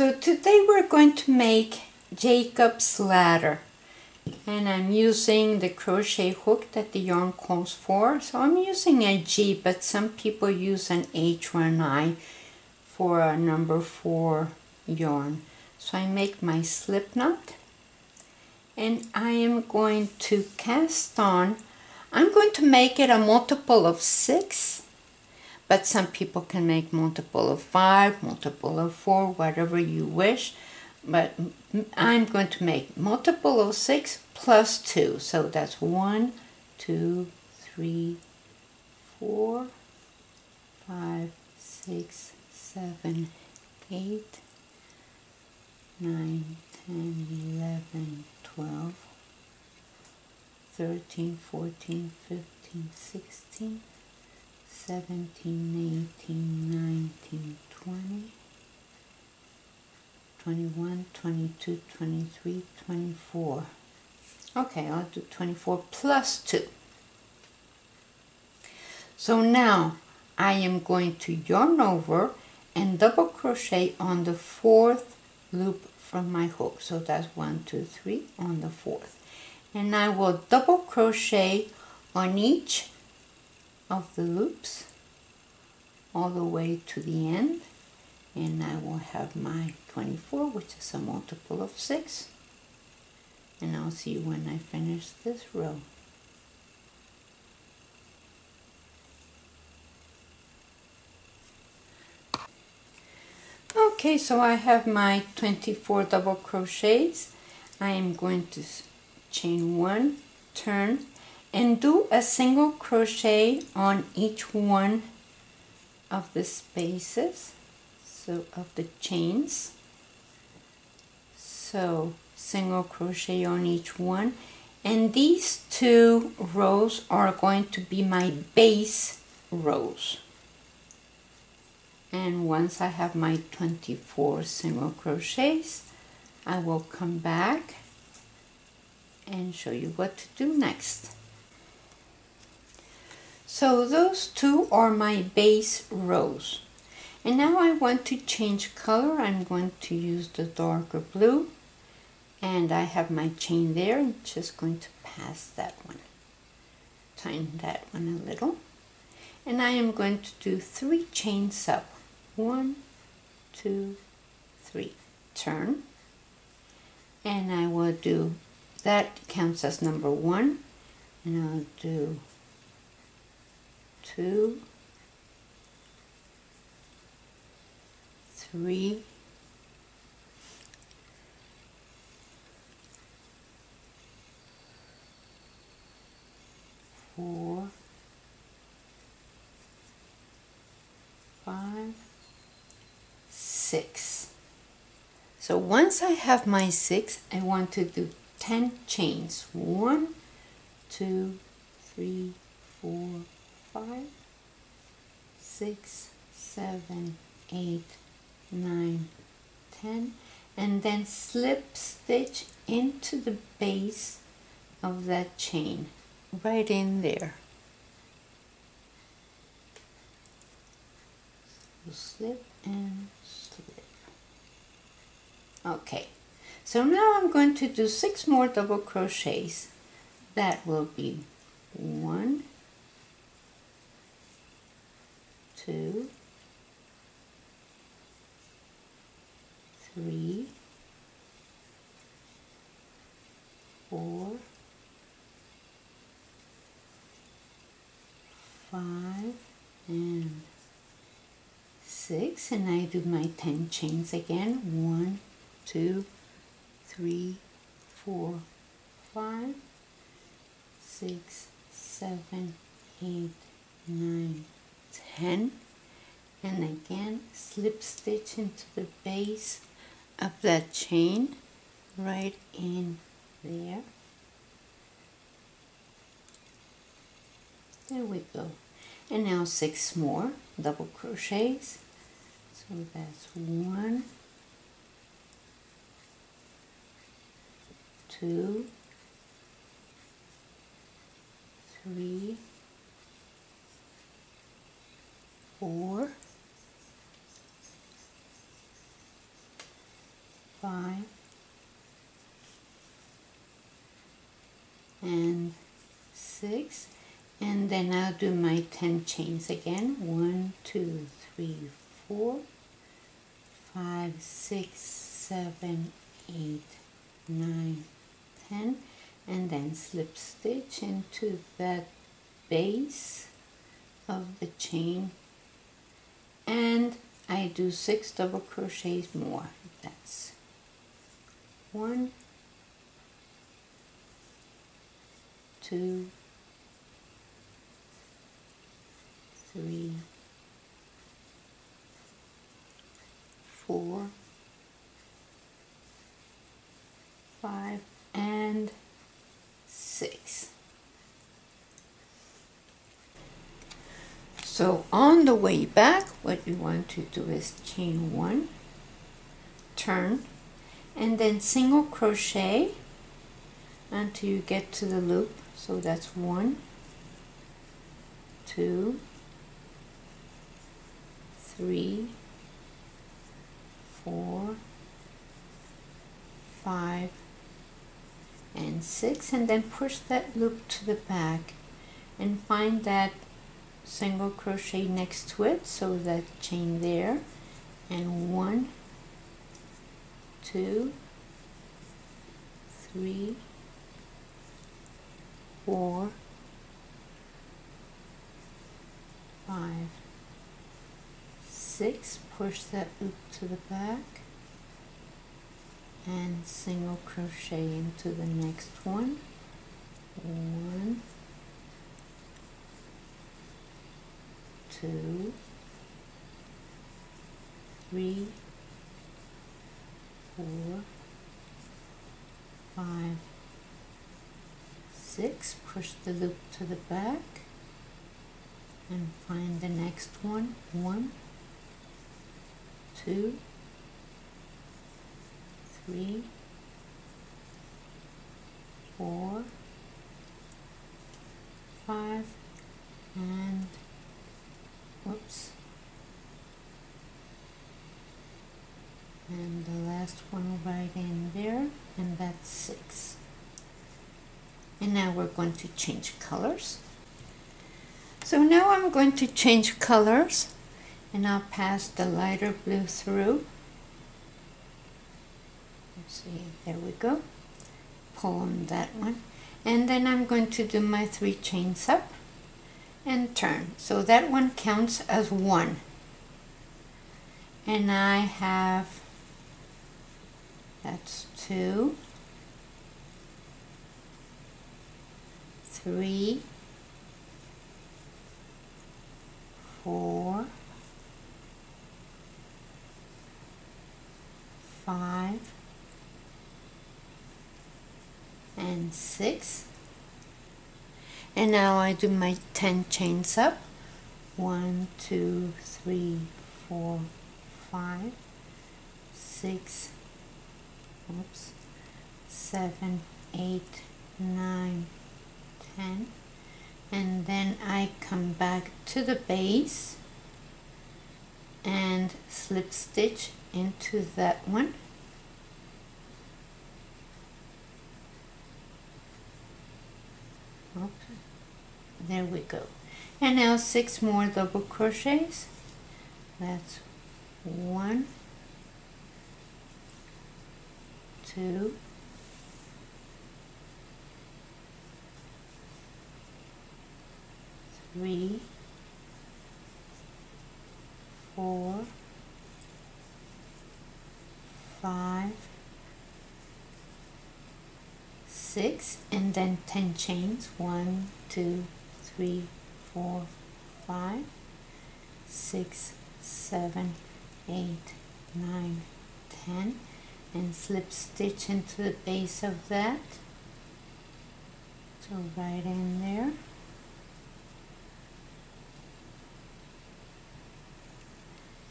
so today we're going to make Jacob's ladder. And I'm using the crochet hook that the yarn calls for. So I'm using a G but some people use an H or an I for a number 4 yarn. So I make my slip knot. And I am going to cast on I'm going to make it a multiple of 6 but some people can make multiple of 5, multiple of 4, whatever you wish. But I'm going to make multiple of 6 plus 2. So that's 1, 2, 3, 4, 5, 6, 7, 8, 9, 10, 11, 12, 13, 14, 15, 16, 17, 18, 19, 20, 21, 22, 23, 24. Okay, I'll do 24 plus 2. So now I am going to yarn over and double crochet on the fourth loop from my hook. So that's one, two, three on the fourth. And I will double crochet on each of the loops all the way to the end and I will have my 24 which is a multiple of 6 and I'll see you when I finish this row. Okay, so I have my 24 double crochets. I am going to chain one, turn, and do a single crochet on each one of the spaces so of the chains. So single crochet on each one. And these two rows are going to be my base rows. And once I have my 24 single crochets I will come back and show you what to do next so those two are my base rows. And now I want to change color. I'm going to use the darker blue. And I have my chain there. I'm just going to pass that one. Tighten that one a little. And I am going to do three chains up. One, two, three. Turn. And I will do, that counts as number one. And I'll do two, three, four, five, six. So once I have my six, I want to do 10 chains. One, two, three, four, five, six, seven, eight, nine, ten, and then slip stitch into the base of that chain right in there. So slip and slip. Okay, so now I'm going to do six more double crochets. That will be one, two, three, four, five, and six, and I do my 10 chains again. One, two, three, four, five, six, seven, eight, nine, 10 and again slip stitch into the base of that chain right in there. There we go. And now six more double crochets. So that's one two three four, five, and six. And then I'll do my 10 chains again. One, two, three, four, five, six, seven, eight, nine, ten. And then slip stitch into that base of the chain and I do six double crochets more. That's one two three four five and six So on the way back, what you want to do is chain one, turn, and then single crochet until you get to the loop. So that's one, two, three, four, five, and six, and then push that loop to the back and find that single crochet next to it so that chain there and one two three four five six. Push that loop to the back and single crochet into the next one. One two, three, four, five, six. Push the loop to the back and find the next one. One, two, three, four, five, and Whoops. And the last one right in there, and that's six. And now we're going to change colors. So now I'm going to change colors and I'll pass the lighter blue through. Let's see, there we go. Pull on that one. And then I'm going to do my three chains up and turn. So that one counts as one. And I have, that's two, three, four, five, and six and now I do my 10 chains up. One two three four five six oops seven eight nine ten. And then I come back to the base and slip stitch into that one. Okay there we go. And now six more double crochets. That's one two three four five six and then 10 chains. One two three four five six seven eight nine ten and slip stitch into the base of that. So right in there.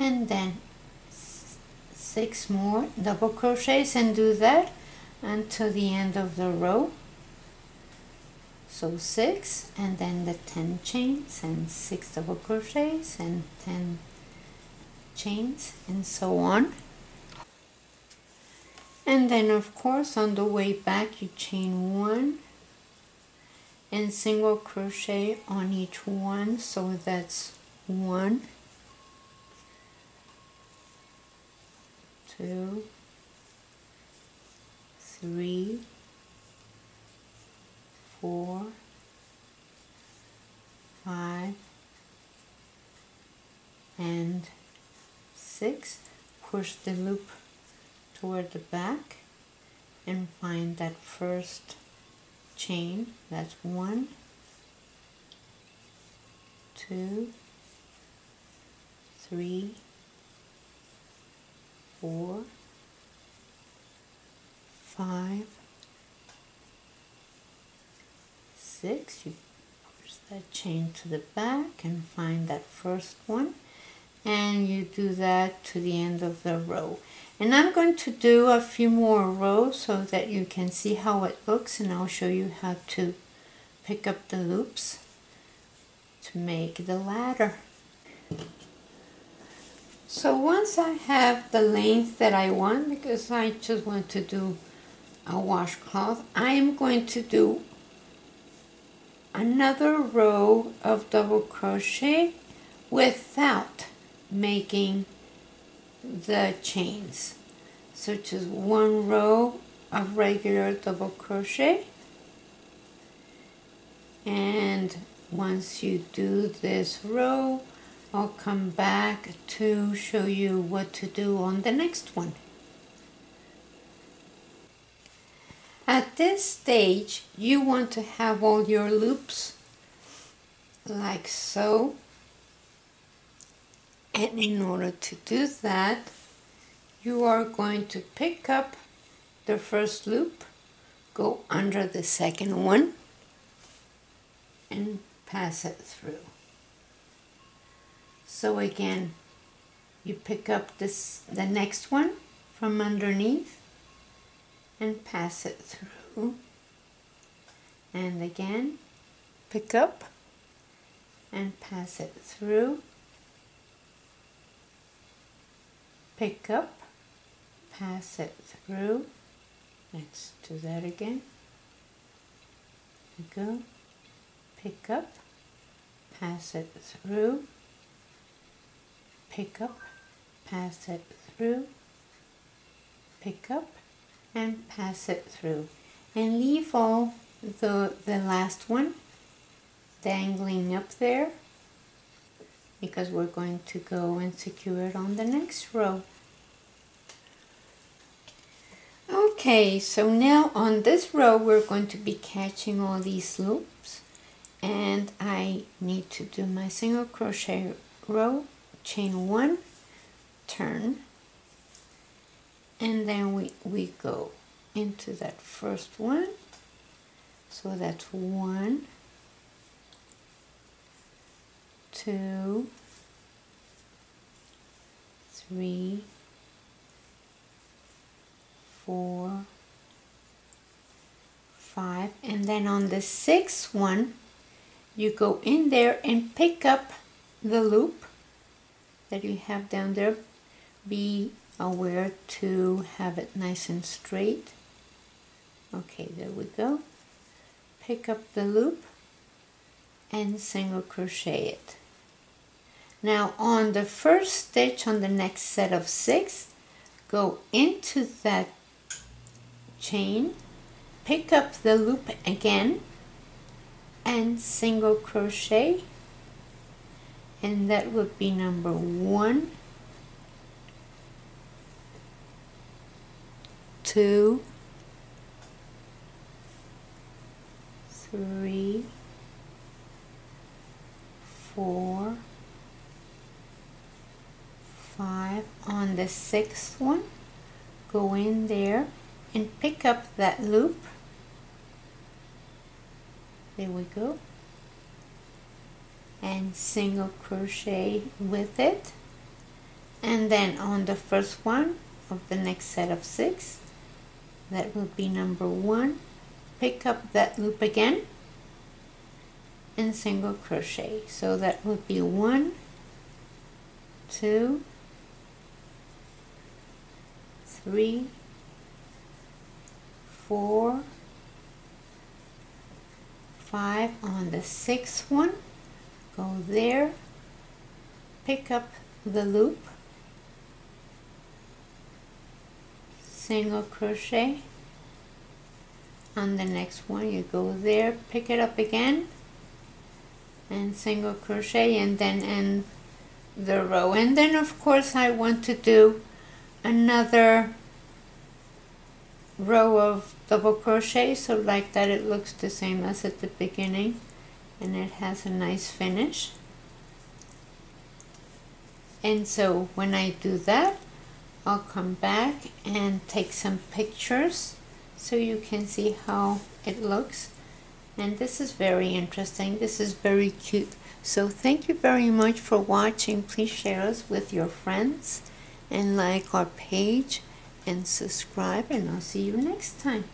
And then six more double crochets and do that until the end of the row so six and then the 10 chains and six double crochets and 10 chains and so on. And then of course on the way back you chain one and single crochet on each one so that's one two three four five and six. Push the loop toward the back and find that first chain. That's one two three four five six you push that chain to the back and find that first one and you do that to the end of the row and I'm going to do a few more rows so that you can see how it looks and I'll show you how to pick up the loops to make the ladder. So once I have the length that I want, because I just want to do a washcloth, I am going to do another row of double crochet without making the chains. So just one row of regular double crochet. And once you do this row I'll come back to show you what to do on the next one at this stage you want to have all your loops like so and in order to do that, you are going to pick up the first loop, go under the second one, and pass it through. So again, you pick up this the next one from underneath and pass it through. And again, pick up and pass it through pick up, pass it through. Let's do that again. Go, pick up, pass it through, pick up, pass it through, pick up, and pass it through. And leave all the, the last one dangling up there because we're going to go and secure it on the next row. Okay, so now on this row we're going to be catching all these loops and I need to do my single crochet row, chain one, turn, and then we, we go into that first one. So that's one, two, three, four, five, and then on the sixth one, you go in there and pick up the loop that you have down there. Be aware to have it nice and straight. Okay, there we go. Pick up the loop and single crochet it. Now on the first stitch on the next set of six, go into that chain, pick up the loop again and single crochet and that would be number one, two, three, four, five. On the sixth one, go in there and pick up that loop. There we go. And single crochet with it. And then on the first one of the next set of six, that will be number one, pick up that loop again and single crochet. So that would be one two three four five on the sixth one. Go there. Pick up the loop single crochet. On the next one you go there pick it up again and single crochet and then end the row. And then of course I want to do another row of double crochet so like that it looks the same as at the beginning and it has a nice finish. And so when I do that I'll come back and take some pictures so you can see how it looks. And this is very interesting. This is very cute. So thank you very much for watching. Please share us with your friends and like our page and subscribe and I'll see you next time